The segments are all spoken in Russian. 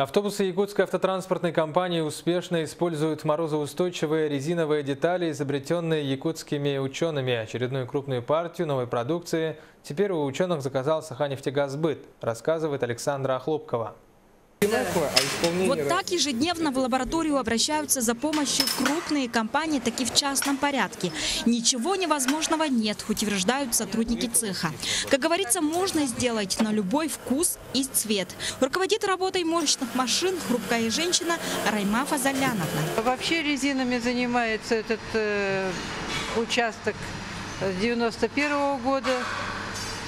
Автобусы якутской автотранспортной компании успешно используют морозоустойчивые резиновые детали, изобретенные якутскими учеными. Очередную крупную партию новой продукции теперь у ученых заказал Саханефтегазбыт, рассказывает Александра Охлопкова. Вот так ежедневно в лабораторию обращаются за помощью крупные компании, таки в частном порядке. Ничего невозможного нет, утверждают сотрудники цеха. Как говорится, можно сделать на любой вкус и цвет. Руководит работой мощных машин хрупкая женщина Райма Фазаляновна. Вообще резинами занимается этот э, участок с 91 -го года.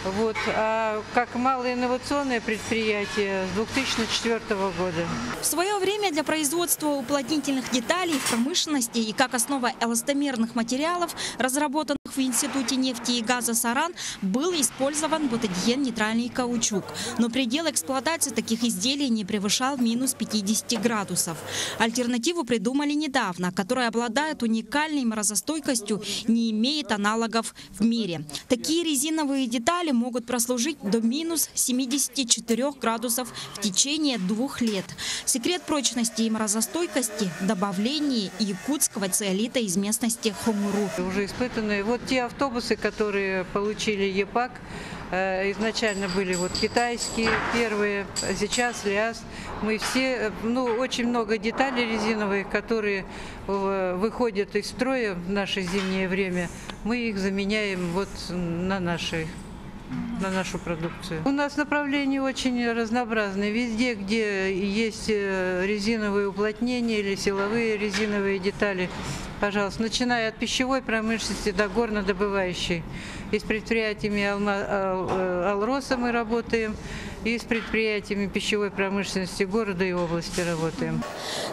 Вот. А как малоинновационное предприятие с 2004 года. В свое время для производства уплотнительных деталей в промышленности и как основа эластомерных материалов, разработанных в Институте нефти и газа «Саран», был использован бутадиен-нейтральный каучук. Но предел эксплуатации таких изделий не превышал минус 50 градусов. Альтернативу придумали недавно, которая обладает уникальной морозостойкостью, не имеет аналогов в мире. Такие резиновые детали могут прослужить до минус 74 градусов в течение двух лет. Секрет прочности и морозостойкости – добавление якутского циолита из местности Хомуру. Уже испытанные. Вот те автобусы, которые получили ЕПАК, э, изначально были вот китайские первые, сейчас ЛиАЗ. Мы все, ну, очень много деталей резиновых, которые э, выходят из строя в наше зимнее время, мы их заменяем вот на наши на нашу продукцию. У нас направления очень разнообразные. Везде, где есть э, резиновые уплотнения или силовые резиновые детали, пожалуйста, начиная от пищевой промышленности до горнодобывающей. И с предприятиями Алма, Ал, э, Алроса мы работаем, и с предприятиями пищевой промышленности города и области работаем.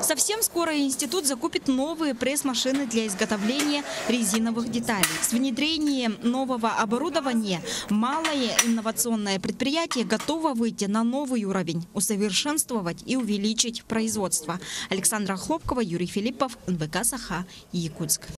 Совсем скоро институт закупит новые пресс-машины для изготовления резиновых деталей. С внедрением нового оборудования малое инновационное предприятие готово выйти на новый уровень, усовершенствовать и увеличить производство. Александра Хлопкова, Юрий Филиппов, НВК «Саха», Якутск.